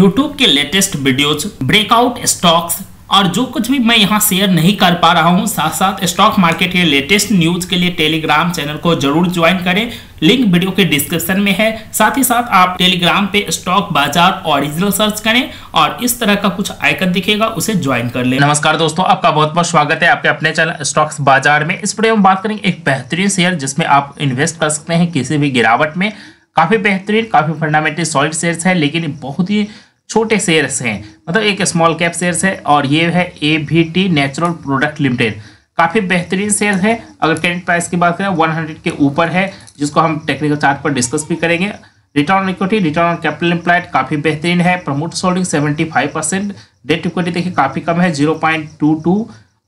YouTube के latest videos breakout stocks और जो कुछ भी मैं यहाँ शेयर नहीं कर पा रहा हूँ साथ साथ स्टॉक मार्केट के लेटेस्ट न्यूज़ के लिए टेलीग्राम चैनल को ज़रूर ज्वाइन करें। लिंक वीडियो के डिस्क्रिप्शन में है। साथ ही साथ आप टेलीग्राम पे स्टॉक बाज़ार ओरिजिनल सर्च करें और इस तरह का कुछ आइकन दिखेगा, उसे ज्वाइन कर ले। नमस्कार दोस्तों, आपका बहुत बहुत स्वागत है आपके अपने चैनल स्टॉक्स बाज़ार में। इस वीडियो में बात करेंगे एक बेहतरीन शेयर जिसमें आप इन्वेस्ट कर सकते हैं किसी भी गिरावट में। काफ़ी बेहतरीन, काफ़ी फंडामेंटल सॉलिड शेयर्स है, लेकिन बहुत ही छोटे शेयर्स हैं। मतलब एक स्मॉल कैप शेयर्स है और ये है A V T natural product limited काफ़ी बेहतरीन शेयर है। अगर करेंट प्राइस की बात करें 100 के ऊपर है, जिसको हम टेक्निकल चार्ट पर डिस्कस भी करेंगे। Return on equity return on capital employed काफ़ी बेहतरीन है। Promote holding 75 percent debt equity देखिए काफ़ी कम है 0.22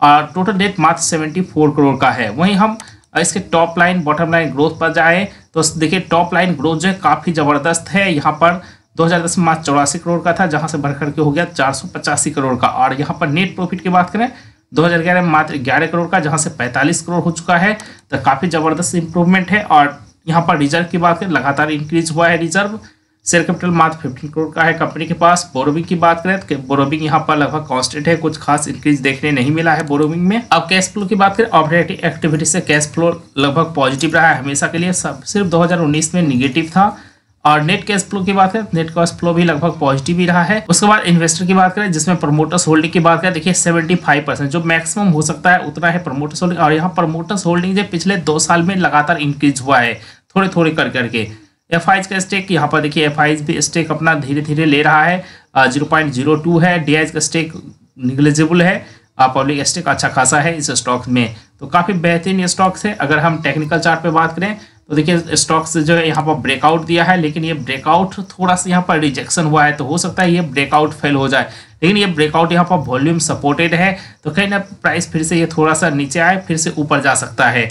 और टोटल डेट मात्र 74 करोड़ का है। वहीं हम इसके top line bottom line growth पर जाए। तो देखिए टॉप लाइन ग्रोथ जो है काफ़ी ज़बरदस्त है। यहाँ पर 2010 में मात्र चौरासी करोड़ का था, जहाँ से बढ़कर के हो गया चार सौ पचासी करोड़ का। और यहाँ पर नेट प्रॉफिट की बात करें 2011 में मात्र 11 करोड़ का, जहाँ से 45 करोड़ हो चुका है। तो काफ़ी ज़बरदस्त इंप्रूवमेंट है और यहाँ पर रिज़र्व की बात करें, लगातार इंक्रीज हुआ है रिज़र्व शेयर कैपिटल मात्र 15 करोड़ का है कंपनी के पास। बोरोविंग की बात करें तो बोरोविंग यहाँ पर लगभग कांस्टेंट है, कुछ खास इंक्रीज देखने नहीं मिला है बोरोविंग में। अब कैश फ्लो की बात करें ऑपरेटिंग एक्टिविटी से कैश फ्लो लगभग पॉजिटिव रहा है। हमेशा के लिए सब, सिर्फ़ 2019 में निगेटिव था। और नेट कैश फ्लो की बात करें नेट कैश फ्लो भी लगभग पॉजिटिव ही रहा है। उसके बाद इन्वेस्टर की बात करें, जिसमें प्रमोटर्स होल्डिंग की बात करें, देखिए 75 परसेंट जो मैक्सिमम हो सकता है, उतना है प्रमोटर्स होल्डिंग और यहाँ प्रमोटर्स होल्डिंग जो पिछले दो साल में लगातार इंक्रीज हुआ है थोड़े थोड़े कर करके एफ़ का स्टेक यहाँ पर देखिए एफ़ भी स्टेक अपना धीरे धीरे ले रहा है। ज़ीरो है डी का स्टेक निगलेजिबल है। पब्लिक स्टेक अच्छा खासा है इस स्टॉक में। तो काफ़ी बेहतरीन स्टॉक्स है। अगर हम टेक्निकल चार्ट पे बात करें तो देखिए स्टॉक्स जो है यहाँ पर ब्रेकआउट दिया है, लेकिन ये ब्रेकआउट थोड़ा सा यहाँ पर रिजेक्शन हुआ है तो हो सकता है ये ब्रेकआउट फेल हो जाए। लेकिन ये ब्रेकआउट यहाँ पर वॉल्यूम सपोर्टेड है तो कहीं ना प्राइस फिर से ये थोड़ा सा नीचे आए, फिर से ऊपर जा सकता है।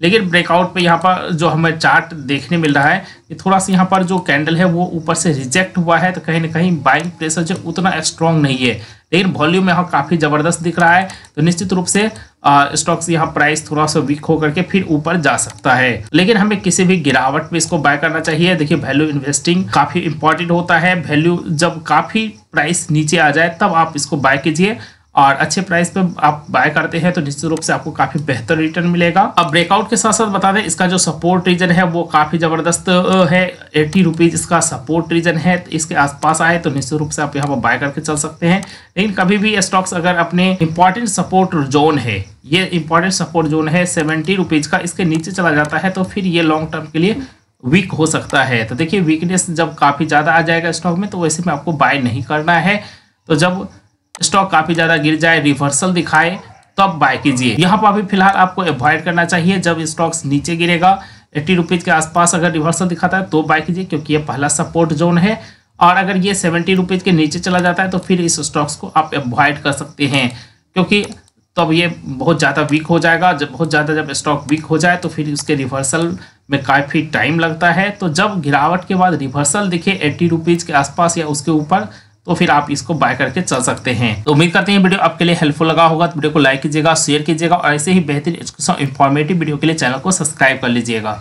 लेकिन ब्रेकआउट पे यहाँ पर जो हमें चार्ट देखने मिल रहा है कि थोड़ा सा यहाँ पर जो कैंडल है, वो ऊपर से रिजेक्ट हुआ है तो कहीं ना कहीं बाइंग प्रेशर जो उतना स्ट्रॉन्ग नहीं है। लेकिन वॉल्यूम यहाँ काफ़ी ज़बरदस्त दिख रहा है। तो निश्चित रूप से स्टॉक्स यहाँ प्राइस थोड़ा सा वीक होकर के फिर ऊपर जा सकता है। लेकिन हमें किसी भी गिरावट में इसको बाय करना चाहिए। देखिए वैल्यू इन्वेस्टिंग काफ़ी इंपॉर्टेंट होता है। वैल्यू जब काफ़ी प्राइस नीचे आ जाए, तब आप इसको बाय कीजिए। और अच्छे प्राइस पे आप बाय करते हैं तो निश्चित रूप से आपको काफ़ी बेहतर रिटर्न मिलेगा। अब ब्रेकआउट के साथ साथ बता दें, इसका जो सपोर्ट रीजन है, वो काफ़ी ज़बरदस्त है। एट्टी रुपीज़ इसका सपोर्ट रीजन है तो इसके आसपास आए तो निश्चित रूप से आप यहाँ पर बाय करके चल सकते हैं। लेकिन कभी भी स्टॉक्स अगर अपने इंपॉर्टेंट सपोर्ट जोन है, ये इंपॉर्टेंट सपोर्ट जोन है सेवेंटी रुपीज़ का, इसके नीचे चला जाता है तो फिर ये लॉन्ग टर्म के लिए वीक हो सकता है। तो देखिए वीकनेस जब काफ़ी ज़्यादा आ जाएगा स्टॉक में तो वैसे में आपको बाय नहीं करना है। तो जब स्टॉक काफ़ी ज़्यादा गिर जाए रिवर्सल दिखाए, तब तो बाय कीजिए। यहाँ पर अभी फ़िलहाल आपको अवॉइड करना चाहिए, जब स्टॉक्स नीचे गिरेगा एट्टी रुपीज़ के आसपास अगर रिवर्सल दिखाता है तो बाय कीजिए, क्योंकि ये पहला सपोर्ट जोन है। और अगर ये सेवेंटी रुपीज़ के नीचे चला जाता है तो फिर इस स्टॉक्स को आप अवॉइड कर सकते हैं, क्योंकि तब ये बहुत ज़्यादा वीक हो जाएगा। जब बहुत ज़्यादा जब स्टॉक वीक हो जाए तो फिर उसके रिवर्सल में काफ़ी टाइम लगता है। तो जब गिरावट के बाद रिवर्सल दिखे एट्टी रुपीज़ के आसपास या उसके ऊपर तो फिर आप इसको बाय करके चल सकते हैं। तो उम्मीद करते हैं वीडियो आपके लिए हेल्पफुल लगा होगा। तो वीडियो को लाइक कीजिएगा शेयर कीजिएगा और ऐसे ही बेहतरीन इन्फॉर्मेटिव वीडियो के लिए चैनल को सब्सक्राइब कर लीजिएगा।